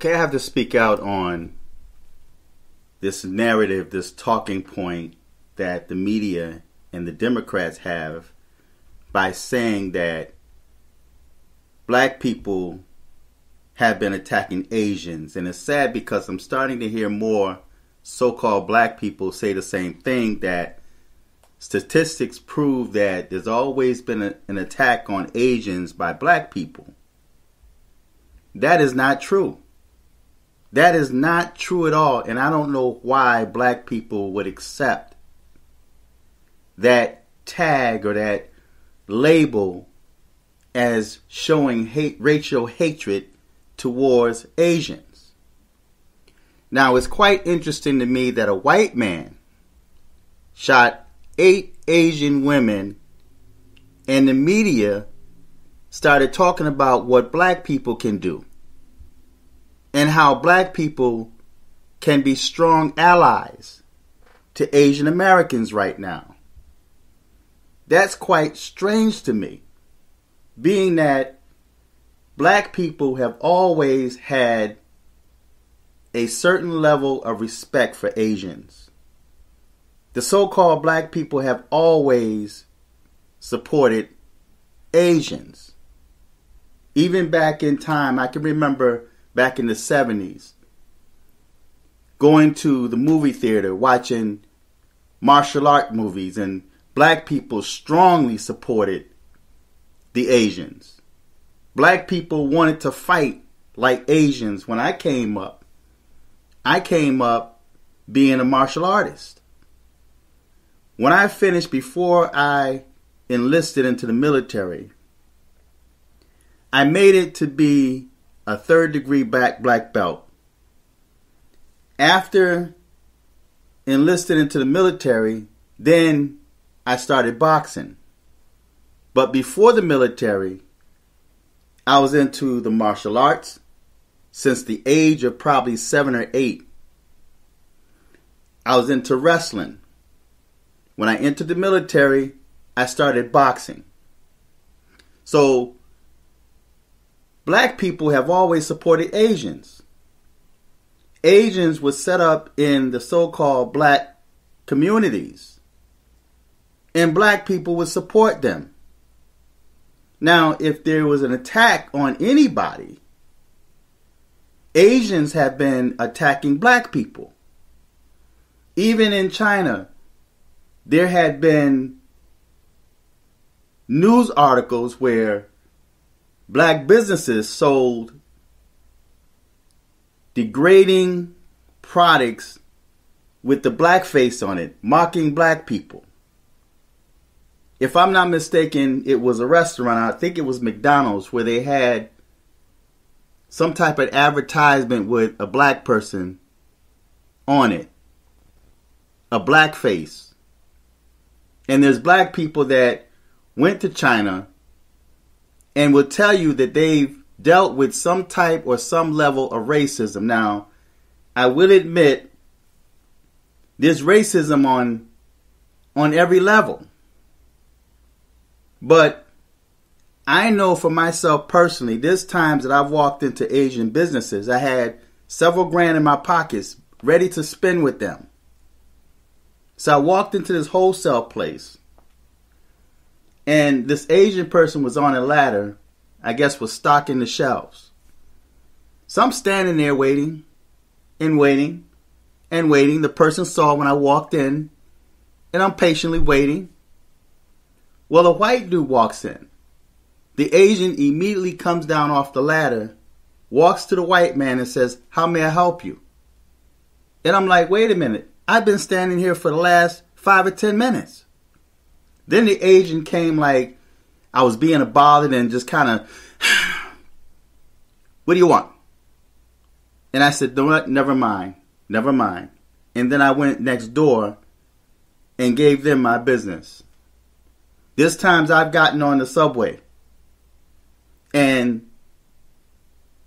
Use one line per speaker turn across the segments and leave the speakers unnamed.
Okay, I have to speak out on this narrative, this talking point that the media and the Democrats have by saying that black people have been attacking Asians. And it's sad because I'm starting to hear more so called black people say the same thing that statistics prove that there's always been a, an attack on Asians by black people. That is not true. That is not true at all. And I don't know why black people would accept that tag or that label as showing hate, racial hatred towards Asians. Now, it's quite interesting to me that a white man shot eight Asian women and the media started talking about what black people can do and how black people can be strong allies to Asian Americans right now. That's quite strange to me, being that black people have always had a certain level of respect for Asians. The so called black people have always supported Asians. Even back in time, I can remember back in the 70s, going to the movie theater, watching martial art movies, and black people strongly supported the Asians. Black people wanted to fight like Asians when I came up. I came up being a martial artist. When I finished, before I enlisted into the military, I made it to be a third degree black black belt. After enlisted into the military, then I started boxing. But before the military, I was into the martial arts since the age of probably seven or eight. I was into wrestling. When I entered the military, I started boxing. So black people have always supported Asians. Asians were set up in the so called black communities, and black people would support them. Now, if there was an attack on anybody, Asians have been attacking black people. Even in China, there had been news articles where black businesses sold degrading products with the black face on it, mocking black people. If I'm not mistaken, it was a restaurant, I think it was McDonald's, where they had some type of advertisement with a black person on it, a black face. And there's black people that went to China and will tell you that they've dealt with some type or some level of racism. Now, I will admit there's racism on on every level. But I know for myself personally, there's times that I've walked into Asian businesses. I had several grand in my pockets ready to spend with them. So I walked into this wholesale place and this Asian person was on a ladder, I guess was stocking the shelves. So I'm standing there waiting and waiting and waiting. The person saw when I walked in, and I'm patiently waiting. Well, a white dude walks in. The Asian immediately comes down off the ladder, walks to the white man, and says, How may I help you? And I'm like, Wait a minute. I've been standing here for the last five or ten minutes. Then the agent came like I was being bothered and just kind of, what do you want? And I said, "Don't. never mind, never mind. And then I went next door and gave them my business. This times I've gotten on the subway and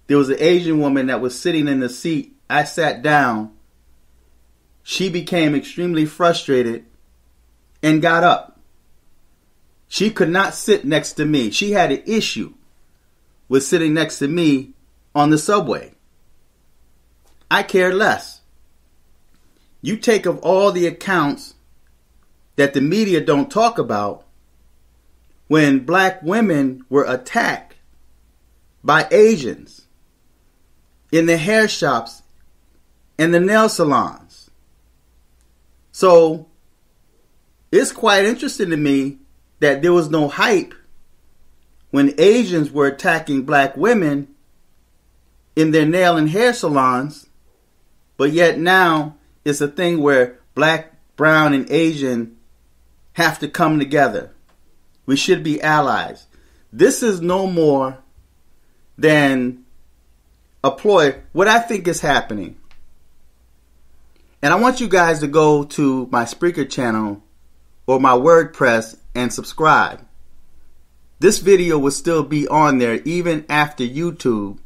there was an Asian woman that was sitting in the seat. I sat down. She became extremely frustrated and got up. She could not sit next to me. She had an issue with sitting next to me on the subway. I care less. You take of all the accounts that the media don't talk about when black women were attacked by Asians in the hair shops and the nail salons. So it's quite interesting to me that there was no hype when Asians were attacking black women in their nail and hair salons, but yet now it's a thing where black, brown, and Asian have to come together. We should be allies. This is no more than a ploy. What I think is happening, and I want you guys to go to my Spreaker channel or my WordPress and subscribe. This video will still be on there even after YouTube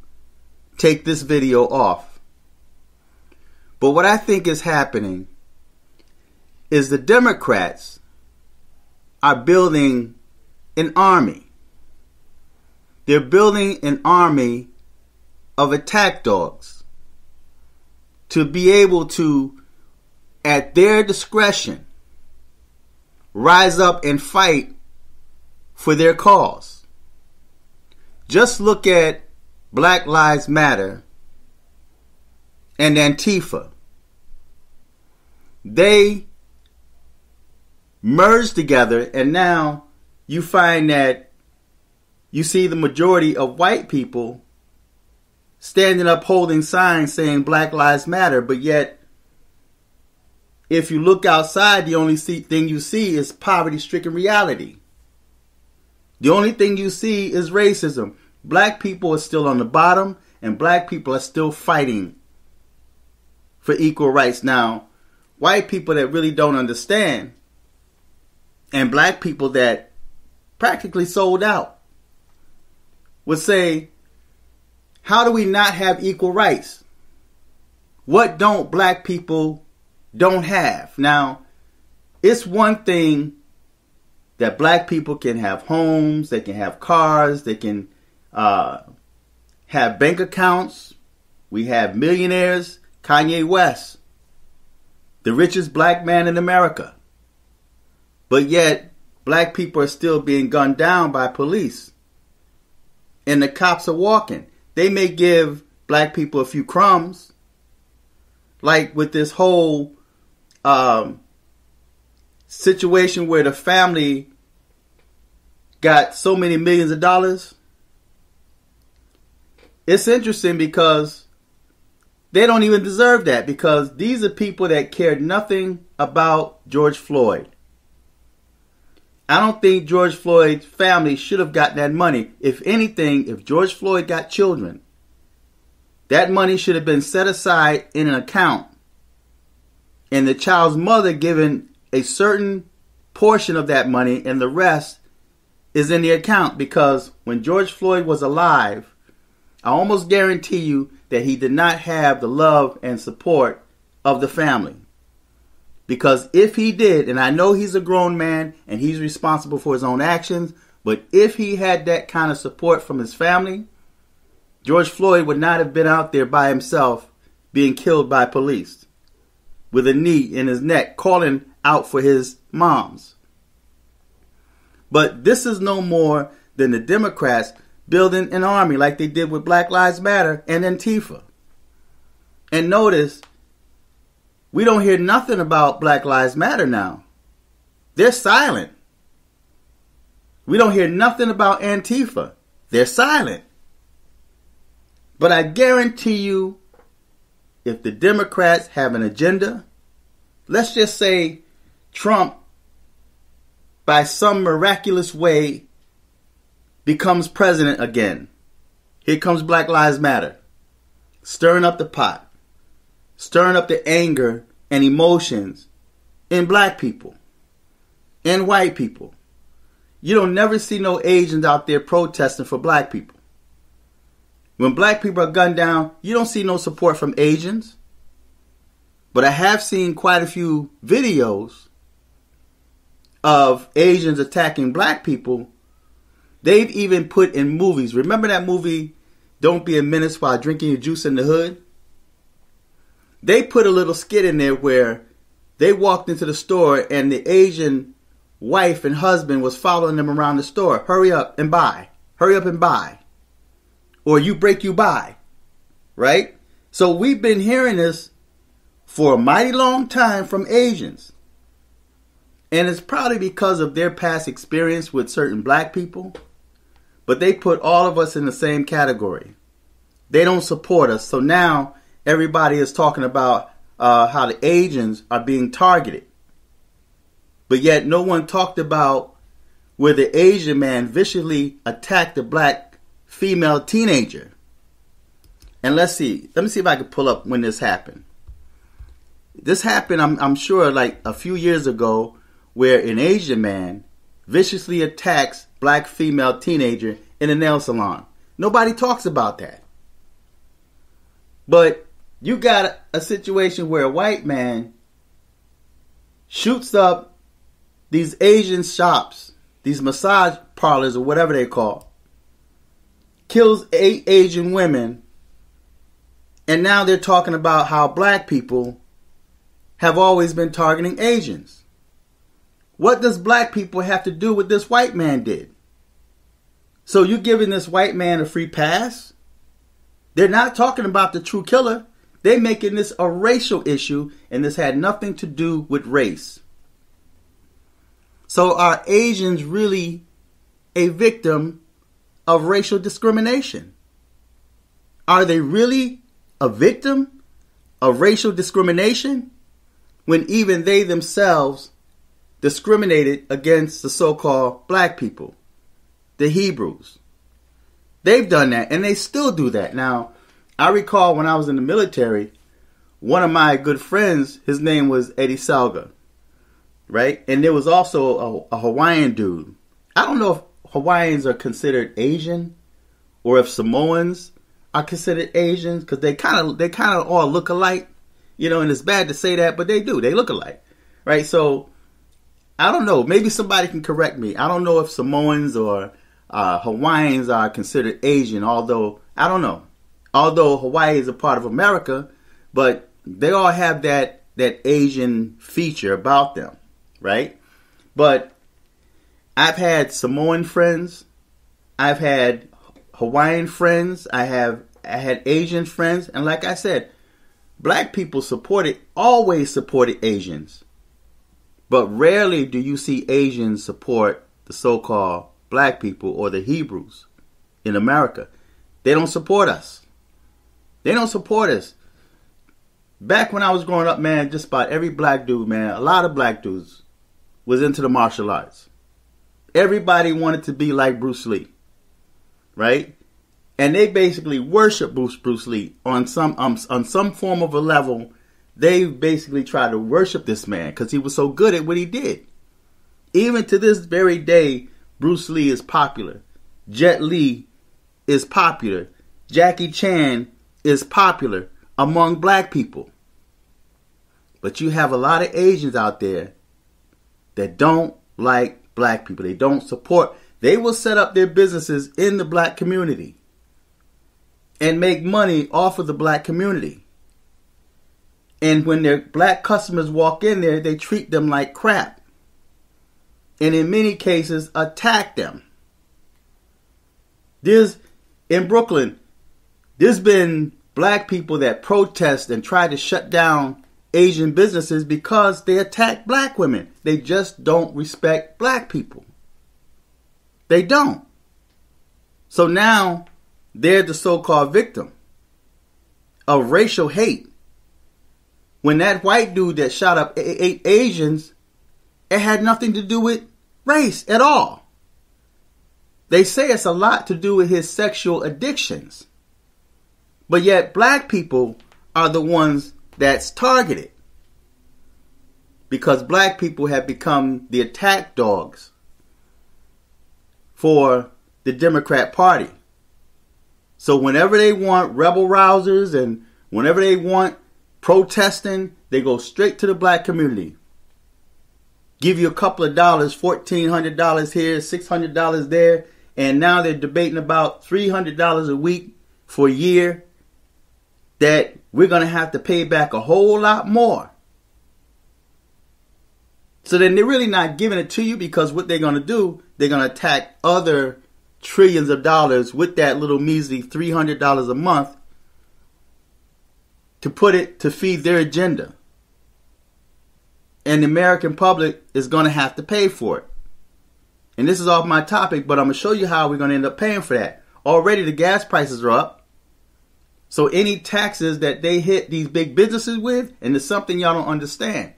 take this video off. But what I think is happening is the Democrats are building an army. They're building an army of attack dogs to be able to, at their discretion, rise up and fight for their cause. Just look at Black Lives Matter and Antifa. They merged together, and now you find that you see the majority of white people standing up holding signs saying Black Lives Matter, but yet if you look outside, the only thing you see is poverty stricken reality. The only thing you see is racism. Black people are still on the bottom, and black people are still fighting for equal rights. Now, white people that really don't understand, and black people that practically sold out, would say, How do we not have equal rights? What don't black people don't have? Now, it's one thing that black people can have homes, they can have cars, they can uh, have bank accounts. We have millionaires, Kanye West, the richest black man in America. But yet, black people are still being gunned down by police. And the cops are walking. They may give black people a few crumbs. Like with this whole um, situation where the family got so many millions of dollars. It's interesting because they don't even deserve that because these are people that cared nothing about George Floyd. I don't think George Floyd's family should have gotten that money. If anything, if George Floyd got children, that money should have been set aside in an account and the child's mother given a certain portion of that money and the rest is in the account because when George Floyd was alive, I almost guarantee you that he did not have the love and support of the family. Because if he did, and I know he's a grown man and he's responsible for his own actions, but if he had that kind of support from his family, George Floyd would not have been out there by himself being killed by police with a knee in his neck calling out for his moms. But this is no more than the Democrats building an army like they did with Black Lives Matter and Antifa. And notice, we don't hear nothing about Black Lives Matter now. They're silent. We don't hear nothing about Antifa. They're silent. But I guarantee you, if the Democrats have an agenda, let's just say Trump, by some miraculous way, becomes president again. Here comes Black Lives Matter, stirring up the pot, stirring up the anger and emotions in black people and white people. You don't never see no Asians out there protesting for black people. When black people are gunned down, you don't see no support from Asians. But I have seen quite a few videos of Asians attacking black people They've even put in movies. Remember that movie, Don't Be a Menace While Drinking Your Juice in the Hood? they put a little skit in there where they walked into the store and the Asian wife and husband was following them around the store. Hurry up and buy. Hurry up and buy. Or you break, you buy. Right? So we've been hearing this for a mighty long time from Asians. And it's probably because of their past experience with certain black people. But they put all of us in the same category. They don't support us. So now everybody is talking about uh, how the Asians are being targeted. But yet no one talked about where the Asian man viciously attacked a black female teenager. And let's see, let me see if I can pull up when this happened. This happened, I'm, I'm sure, like a few years ago, where an Asian man viciously attacks black female teenager in a nail salon. Nobody talks about that. But you got a situation where a white man shoots up these Asian shops, these massage parlors or whatever they call, kills eight Asian women, and now they're talking about how black people have always been targeting Asians. What does black people have to do with this white man did? So you're giving this white man a free pass? They're not talking about the true killer. They're making this a racial issue, and this had nothing to do with race. So are Asians really a victim of racial discrimination? Are they really a victim of racial discrimination when even they themselves discriminated against the so called black people, the Hebrews? They've done that and they still do that. Now, I recall when I was in the military, one of my good friends, his name was Eddie Salga right? And there was also a, a Hawaiian dude. I don't know if Hawaiians are considered Asian or if Samoans are considered Asians because they kind of they kind of all look alike, you know. And it's bad to say that, but they do. They look alike, right? So I don't know. Maybe somebody can correct me. I don't know if Samoans or uh, Hawaiians are considered Asian, although I don't know. Although Hawaii is a part of America, but they all have that that Asian feature about them right? But I've had Samoan friends, I've had Hawaiian friends, I have I had Asian friends, and like I said, black people supported always supported Asians. But rarely do you see Asians support the so-called black people or the Hebrews in America. They don't support us. They don't support us. Back when I was growing up, man, just about every black dude, man, a lot of black dudes was into the martial arts. Everybody wanted to be like Bruce Lee, right? And they basically worship Bruce Bruce Lee on some um, on some form of a level. They basically try to worship this man because he was so good at what he did. Even to this very day, Bruce Lee is popular. Jet Li is popular. Jackie Chan is popular among black people. But you have a lot of Asians out there that don't like black people. They don't support. They will set up their businesses in the black community and make money off of the black community. And when their black customers walk in there, they treat them like crap. And in many cases, attack them. There's, in Brooklyn, there's been black people that protest and try to shut down Asian businesses because they attack black women. They just don't respect black people. They don't. So now they're the so called victim of racial hate. When that white dude that shot up eight Asians, it had nothing to do with race at all. They say it's a lot to do with his sexual addictions. But yet, black people are the ones that's targeted because black people have become the attack dogs for the Democrat Party. So whenever they want rebel rousers and whenever they want protesting, they go straight to the black community. Give you a couple of dollars, $1,400 here, $600 there, and now they're debating about $300 a week for a year that we're going to have to pay back a whole lot more. So then they're really not giving it to you because what they're going to do, they're going to attack other trillions of dollars with that little measly $300 a month to put it to feed their agenda. And the American public is going to have to pay for it. And this is off my topic, but I'm going to show you how we're going to end up paying for that. Already the gas prices are up. So any taxes that they hit these big businesses with, and it's something y'all don't understand.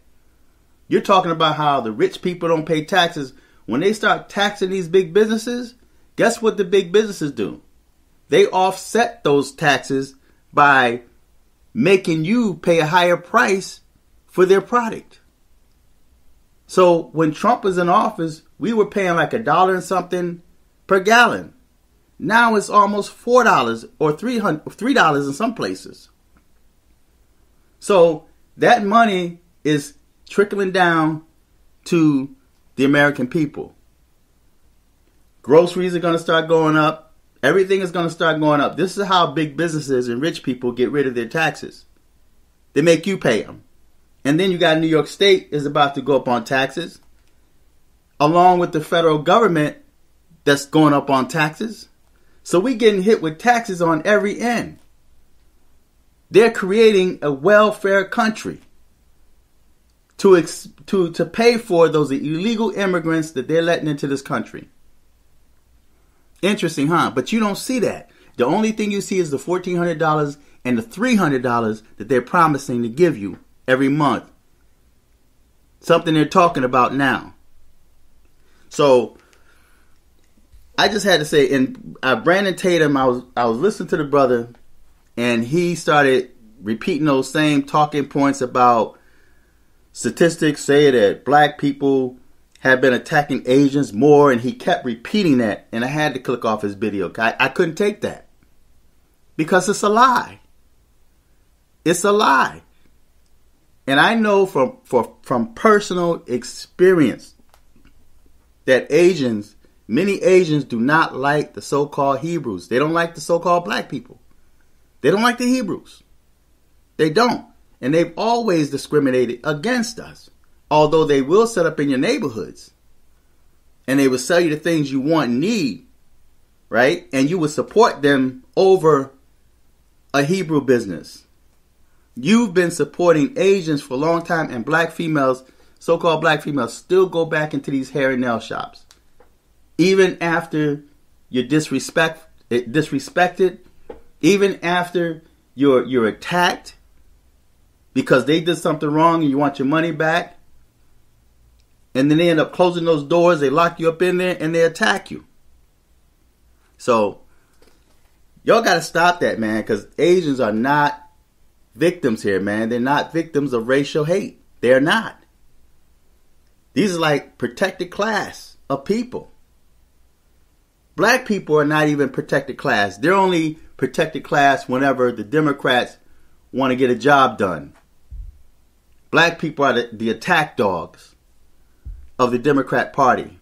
You're talking about how the rich people don't pay taxes. When they start taxing these big businesses, guess what the big businesses do? They offset those taxes by making you pay a higher price for their product. So when Trump was in office, we were paying like a dollar and something per gallon. Now it's almost four dollars or three hundred three dollars in some places. So that money is trickling down to the American people. Groceries are going to start going up. Everything is going to start going up. This is how big businesses and rich people get rid of their taxes. They make you pay them. And then you got New York State is about to go up on taxes, along with the federal government that's going up on taxes. So we getting hit with taxes on every end. They're creating a welfare country to ex- to to pay for those illegal immigrants that they're letting into this country. Interesting, huh? But you don't see that. The only thing you see is the $1,400 and the $300 that they're promising to give you every month. Something they're talking about now. So I just had to say, and uh, Brandon Tatum, I was I was listening to the brother, and he started repeating those same talking points about statistics say that black people have been attacking Asians more, and he kept repeating that, and I had to click off his video. I, I couldn't take that because it's a lie. It's a lie, and I know from for, from personal experience that Asians Many Asians do not like the so called Hebrews. They don't like the so called black people. They don't like the Hebrews. They don't. And they've always discriminated against us. Although they will set up in your neighborhoods and they will sell you the things you want and need, right? And you will support them over a Hebrew business. You've been supporting Asians for a long time, and black females, so called black females, still go back into these hair and nail shops even after you're disrespect eh, disrespected, even after you're you're attacked because they did something wrong and you want your money back, and then they end up closing those doors, they lock you up in there, and they attack you. So y'all got to stop that, man, because Asians are not victims here, man. They're not victims of racial hate. They're not. These are like protected class of people. Black people are not even protected class. They're only protected class whenever the Democrats want to get a job done. Black people are the, the attack dogs of the Democrat Party.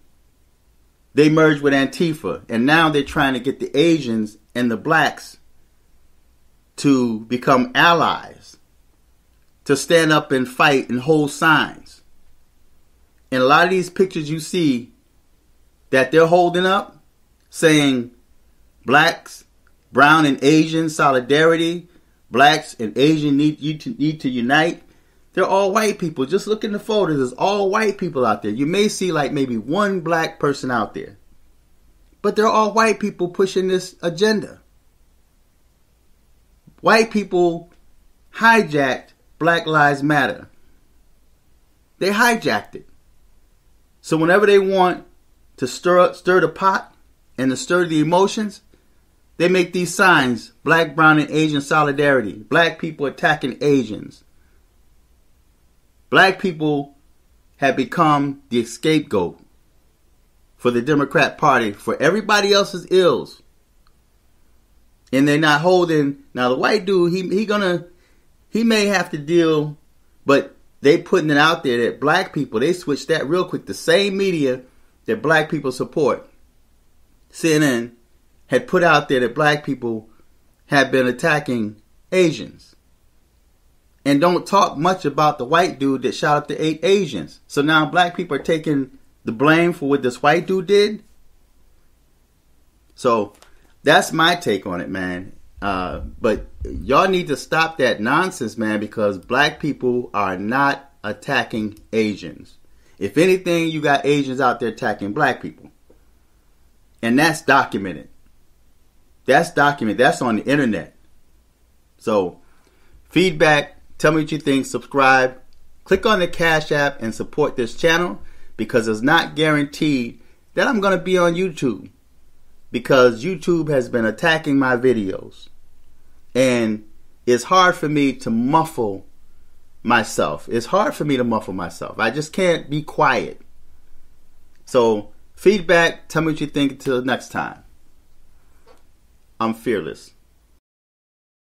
They merged with Antifa, and now they're trying to get the Asians and the blacks to become allies, to stand up and fight and hold signs. And a lot of these pictures you see that they're holding up, saying blacks, brown and Asian solidarity, blacks and Asian need you to need to unite. They're all white people. Just look in the photos. There's all white people out there. You may see like maybe one black person out there. But they're all white people pushing this agenda. White people hijacked Black Lives Matter. They hijacked it. So whenever they want to stir up, stir the pot, and to stir the emotions, they make these signs black, brown, and Asian solidarity, black people attacking Asians. Black people have become the scapegoat for the Democrat Party for everybody else's ills. And they're not holding now the white dude, he he gonna he may have to deal, but they putting it out there that black people, they switched that real quick. The same media that black people support CNN had put out there that black people had been attacking Asians. And don't talk much about the white dude that shot up the eight Asians. So now black people are taking the blame for what this white dude did. So that's my take on it, man. Uh, but y'all need to stop that nonsense, man, because black people are not attacking Asians. If anything, you got Asians out there attacking black people. And that's documented. That's documented. That's on the internet. So, feedback, tell me what you think, subscribe, click on the Cash App and support this channel because it's not guaranteed that I'm going to be on YouTube because YouTube has been attacking my videos. And it's hard for me to muffle myself. It's hard for me to muffle myself. I just can't be quiet. So, feedback, tell me what you think until next time. I'm fearless.